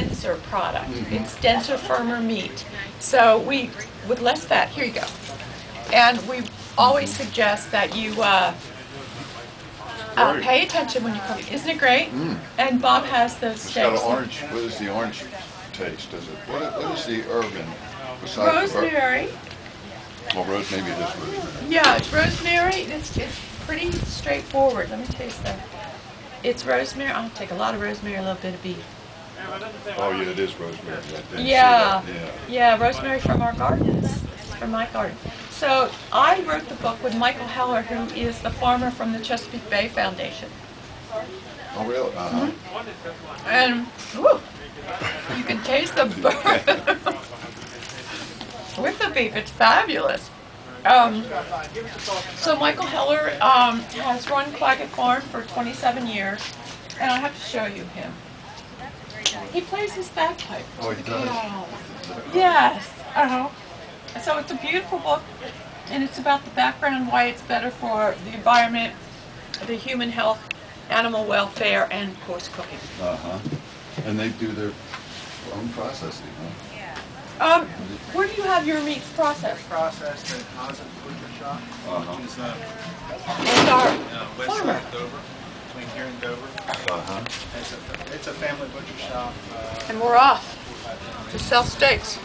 denser product. It's denser, firmer meat. So we, with less fat, here you go. And we always suggest that you uh, uh, pay attention when you cook. Isn't it great? And Bob has those It's got an orange, what is the orange taste? Does it, what is, what is the herb in? besides the herb? Rosemary. Well, rose, maybe it is rosemary. Yeah, it's rosemary. It's, it's pretty straightforward. Let me taste that. It's rosemary. I'll take a lot of rosemary, a little bit of beef. Oh, yeah, it is rosemary. Yeah, Yeah. yeah, rosemary from our gardens, from my garden. So I wrote the book with Michael Heller, who is the farmer from the Chesapeake Bay Foundation. Oh, really? Uh-huh. Mm-hmm. And whew, you can taste the burn with the beef. It's fabulous. Um, so Michael Heller um, has run Clagett Farm for 27 years, and I have to show you him. He plays his bagpipe. Oh, he does? Yes. Uh-huh. So it's a beautiful book, and it's about the background, why it's better for the environment, the human health, animal welfare, and of course cooking. Uh-huh. And they do their own processing, huh? Um, where do you have your meats processed? processed at Hazen Butcher Shop, Uh-huh. which is uh, And our uh, west farmer. side Dover, between here and Dover. Uh-huh. It's a, it's a family butcher shop. Uh, And we're off to sell steaks.